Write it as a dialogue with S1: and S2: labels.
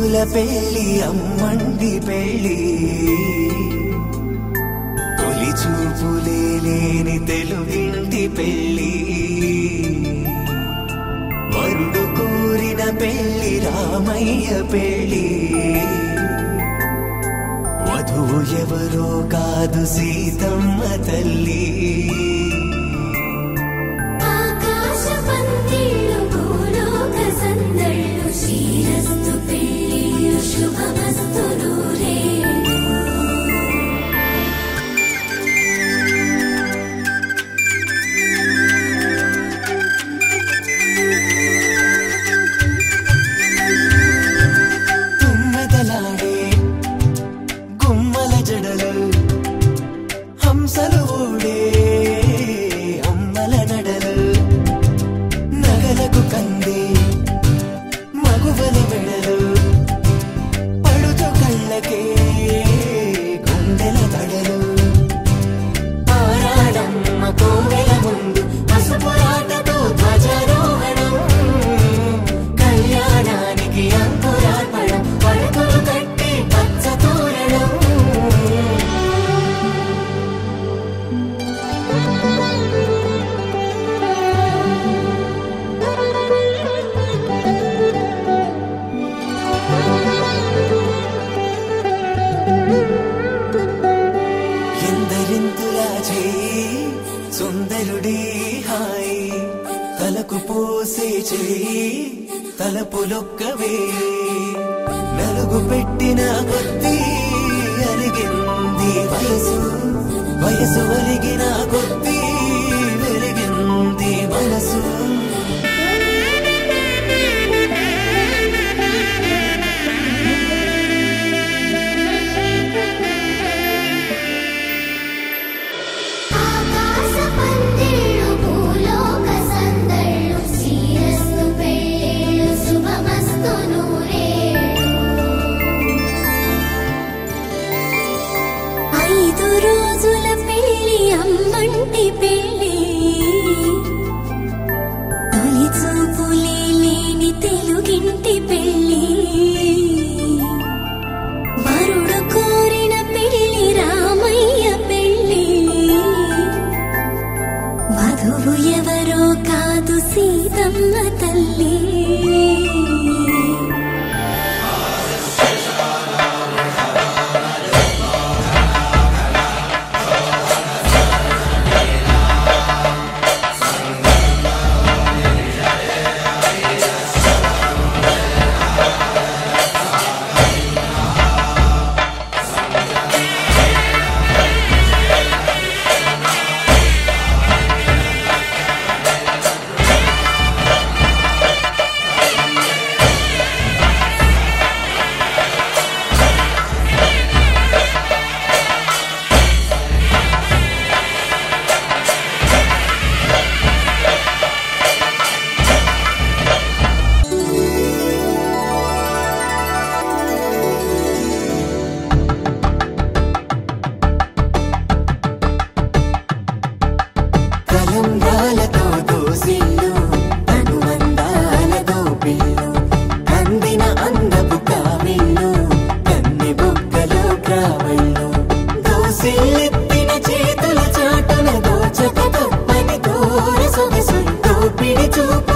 S1: రోజుల పెళ్ళి అమ్మండి పెళ్ళి తొలి చూపులే లేని తెలుగింటి పెళ్ళి వరుడు కోరిన పెళ్ళి రామయ్య పెళ్ళి వధువు ఎవరో కాదు సీతమ్మ తల్లి. తలకు పోసే చెయ్యి తలపులొక్కవే నలుగు పెట్టిన కొద్దీ అరిగింది వయసు వయసు అలిగిన కొద్దీ
S2: ఐదు రోజుల పెళ్ళి అమ్మంటి పెళ్ళి తొలి చూపులే లేని తెలుగింటి పెళ్ళి వరుడు కోరిన పెళ్ళి రామయ్య పెళ్ళి వధువు ఎవరో కాదు సీతమ్మ తల్లి.
S1: కలంబ్రాలతో దోసిళ్ళు అనువందాలతో పిల్లు అందిన అందపు కావిళ్ళు కన్ని బుగ్గలో క్రావళ్ళు దోసిళ్ళెత్తిన చేతుల చాటున దోచక తప్పని దూర సొగసు దోపిడి చూపు